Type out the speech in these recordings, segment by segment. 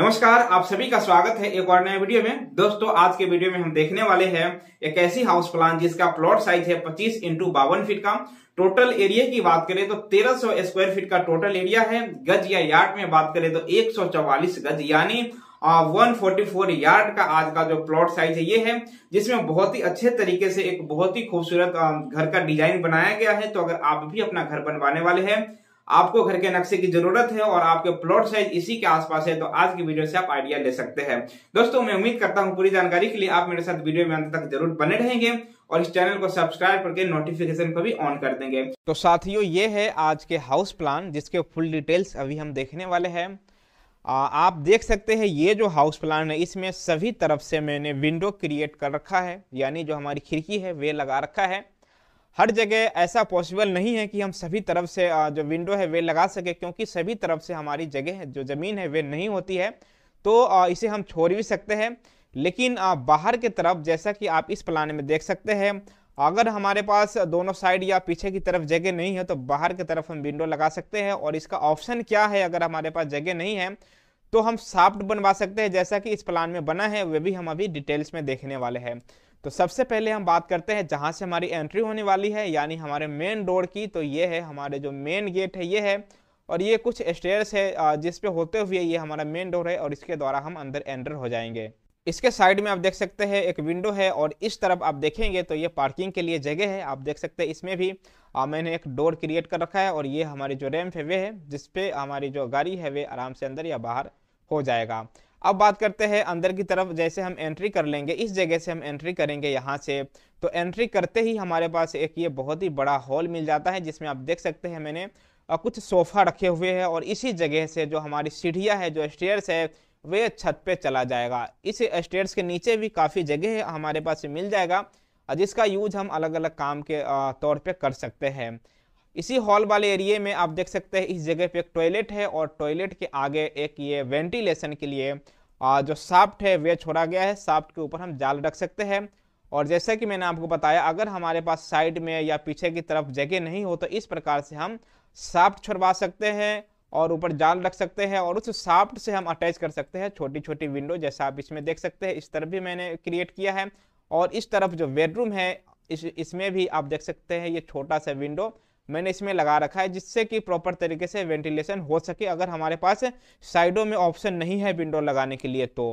नमस्कार, आप सभी का स्वागत है एक और नए वीडियो में। दोस्तों, आज के वीडियो में हम देखने वाले हैं एक ऐसी हाउस प्लान जिसका प्लॉट साइज़ है 25 इंटू बावन फीट का। टोटल एरिया की बात करें तो 1300 स्क्वायर फीट का टोटल एरिया है। गज या यार्ड में बात करें तो 144 गज, यानी वन फोर्टी फोर यार्ड का आज का जो प्लॉट साइज़ है ये है, जिसमें बहुत ही अच्छे तरीके से एक बहुत ही खूबसूरत घर का डिज़ाइन बनाया गया है। तो अगर आप भी अपना घर बनवाने वाले हैं आपको घर के नक्शे की ज़रूरत है और आपके प्लॉट साइज़ इसी के आसपास है तो आज की वीडियो से आप आइडिया ले सकते हैं। दोस्तों, मैं उम्मीद करता हूँ पूरी जानकारी के लिए आप मेरे साथ वीडियो में अंत तक ज़रूर बने रहेंगे और इस चैनल को सब्सक्राइब करके नोटिफिकेशन को भी ऑन कर देंगे। तो साथियों, ये है आज के हाउस प्लान जिसके फुल डिटेल्स अभी हम देखने वाले हैं। आप देख सकते हैं, ये जो हाउस प्लान है, इसमें सभी तरफ़ से मैंने विंडो क्रिएट कर रखा है, यानी जो हमारी खिड़की है, वे लगा रखा है। हर जगह ऐसा पॉसिबल नहीं है कि हम सभी तरफ़ से जो विंडो है वे लगा सके, क्योंकि सभी तरफ़ से हमारी जगह है, जो ज़मीन है वे नहीं होती है। तो इसे हम छोड़ भी सकते हैं। लेकिन बाहर के तरफ़, जैसा कि आप इस प्लान में देख सकते हैं, अगर हमारे पास दोनों साइड या पीछे की तरफ़ जगह नहीं है तो बाहर की तरफ़ हम विंडो लगा सकते हैं। और इसका ऑप्शन क्या है, अगर हमारे पास जगह नहीं है तो हम साफ्ट बनवा सकते हैं जैसा कि इस प्लान में बना है वे भी हम अभी डिटेल्स में देखने वाले हैं। तो सबसे पहले हम बात करते हैं जहाँ से हमारी एंट्री होने वाली है यानी हमारे मेन डोर की। तो ये है हमारे जो मेन गेट है ये है और ये कुछ स्टेयर्स है जिस पे होते हुए ये हमारा मेन डोर है और इसके द्वारा हम अंदर एंटर हो जाएँगे। इसके साइड में आप देख सकते हैं एक विंडो है और इस तरफ़ आप देखेंगे तो ये पार्किंग के लिए जगह है आप देख सकते हैं इसमें भी आ, मैंने एक डोर क्रिएट कर रखा है और ये हमारी जो रैम्प है वे है जिसपे हमारी जो गाड़ी है वे आराम से अंदर या बाहर हो जाएगा। अब बात करते हैं अंदर की तरफ़, जैसे हम एंट्री कर लेंगे, इस जगह से हम एंट्री करेंगे यहाँ से। तो एंट्री करते ही हमारे पास एक ये बहुत ही बड़ा हॉल मिल जाता है, जिसमें आप देख सकते हैं मैंने कुछ सोफ़ा रखे हुए हैं और इसी जगह से जो हमारी सीढ़ियाँ है, जो स्टेयर्स है, वे छत पे चला जाएगा। इस स्टेयर्स के नीचे भी काफ़ी जगह हमारे पास मिल जाएगा, जिसका यूज़ हम अलग अलग काम के तौर पर कर सकते हैं। इसी हॉल वाले एरिए में आप देख सकते हैं, इस जगह पे एक टॉयलेट है और टॉयलेट के आगे एक ये वेंटिलेशन के लिए जो साफ्ट है वे छोड़ा गया है। साफ्ट के ऊपर हम जाल रख सकते हैं। और जैसा कि मैंने आपको बताया, अगर हमारे पास साइड में या पीछे की तरफ़ जगह नहीं हो तो इस प्रकार से हम साफ्ट छोड़वा सकते हैं और ऊपर जाल रख सकते हैं और उस साफ्ट से हम अटैच कर सकते हैं। छोटी छोटी विंडो जैसा आप इसमें देख सकते हैं, इस तरफ़ भी मैंने क्रिएट किया है। और इस तरफ़ जो बेडरूम है, इस, इसमें भी आप देख सकते हैं, ये छोटा सा विंडो मैंने इसमें लगा रखा है जिससे कि प्रॉपर तरीके से वेंटिलेशन हो सके। अगर हमारे पास साइडों में ऑप्शन नहीं है विंडो लगाने के लिए तो।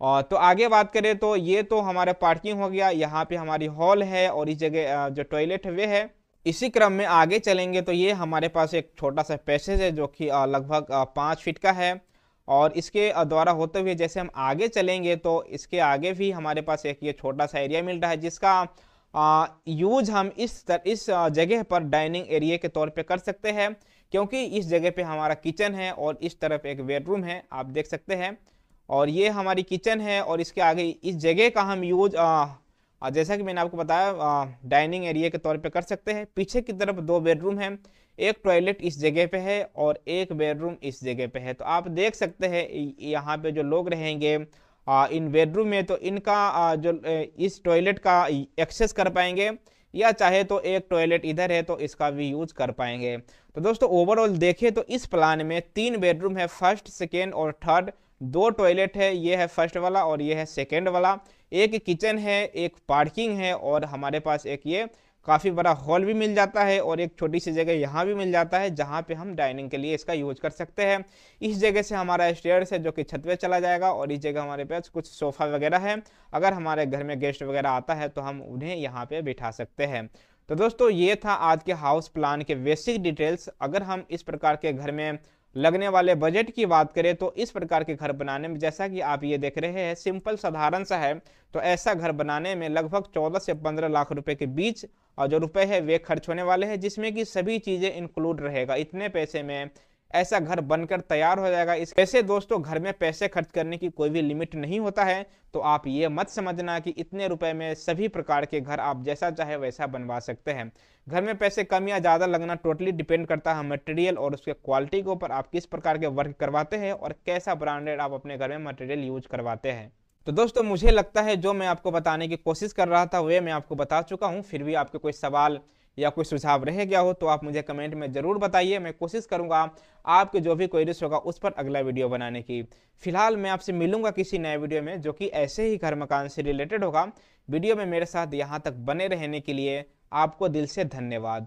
तो आगे बात करें तो ये तो हमारा पार्किंग हो गया। यहाँ पे हमारी हॉल है और इस जगह जो टॉयलेट वे है, इसी क्रम में आगे चलेंगे तो ये हमारे पास एक छोटा सा पैसेज है जो कि लगभग पाँच फीट का है। और इसके द्वारा होते हुए जैसे हम आगे चलेंगे तो इसके आगे भी हमारे पास एक ये छोटा सा एरिया मिल रहा है जिसका यूज़ हम इस तर, इस जगह पर डाइनिंग एरिया के तौर पे कर सकते हैं क्योंकि इस जगह पे हमारा किचन है और इस तरफ़ एक बेडरूम है आप देख सकते हैं। और ये हमारी किचन है और इसके आगे इस जगह का हम यूज़ आ, जैसा कि मैंने आपको बताया डाइनिंग एरिया के तौर पे कर सकते हैं। पीछे की तरफ़ दो बेडरूम है एक टॉयलेट इस जगह पे है और एक बेडरूम इस जगह पे है। तो आप देख सकते हैं यहाँ पे जो लोग रहेंगे इन बेडरूम में तो इनका जो इस टॉयलेट का एक्सेस कर पाएँगे, या चाहे तो एक टॉयलेट इधर है तो इसका भी यूज़ कर पाएँगे। तो दोस्तों ओवरऑल देखें तो इस प्लान में तीन बेडरूम है फ़र्स्ट सेकेंड और थर्ड दो टॉयलेट है, ये है फ़र्स्ट वाला और ये है सेकेंड वाला। एक किचन है, एक पार्किंग है और हमारे पास एक ये काफ़ी बड़ा हॉल भी मिल जाता है और एक छोटी सी जगह यहाँ भी मिल जाता है जहाँ पे हम डाइनिंग के लिए इसका यूज़ कर सकते हैं। इस जगह से हमारा स्टेयर्स है जो कि छत पे चला जाएगा और इस जगह हमारे पास कुछ सोफ़ा वगैरह है। अगर हमारे घर में गेस्ट वगैरह आता है तो हम उन्हें यहाँ पे बिठा सकते हैं। तो दोस्तों, ये था आज के हाउस प्लान के बेसिक डिटेल्स अगर हम इस प्रकार के घर में लगने वाले बजट की बात करें तो इस प्रकार के घर बनाने में, जैसा कि आप ये देख रहे हैं, सिंपल साधारण सा है। तो ऐसा घर बनाने में लगभग 14 से 15 लाख रुपए के बीच और जो रुपए है, वे खर्च होने वाले हैं, जिसमें कि सभी चीज़ें इंक्लूड रहेगा। इतने पैसे में ऐसा घर बनकर तैयार हो जाएगा। इस ऐसे दोस्तों, घर में पैसे खर्च करने की कोई भी लिमिट नहीं होता है। तो आप ये मत समझना कि इतने रुपए में सभी प्रकार के घर आप जैसा चाहे वैसा बनवा सकते हैं। घर में पैसे कम या ज़्यादा लगना टोटली डिपेंड करता है मटेरियल और उसके क्वालिटी के ऊपर। आप किस प्रकार के वर्क करवाते हैं और कैसा ब्रांडेड आप अपने घर में मटेरियल यूज़ करवाते हैं। तो दोस्तों, मुझे लगता है जो मैं आपको बताने की कोशिश कर रहा था, वे मैं आपको बता चुका हूँ। फिर भी आपके कोई सवाल या कोई सुझाव रह गया हो तो आप मुझे कमेंट में ज़रूर बताइए। मैं कोशिश करूँगा आपके जो भी क्वेरीज होगा उस पर अगला वीडियो बनाने की। फ़िलहाल मैं आपसे मिलूँगा किसी नए वीडियो में जो कि ऐसे ही घर मकान से रिलेटेड होगा। वीडियो में मेरे साथ यहाँ तक बने रहने के लिए आपको दिल से धन्यवाद।